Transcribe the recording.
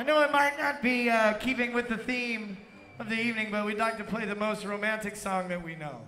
I know it might not be uh, keeping with the theme of the evening, but we'd like to play the most romantic song that we know.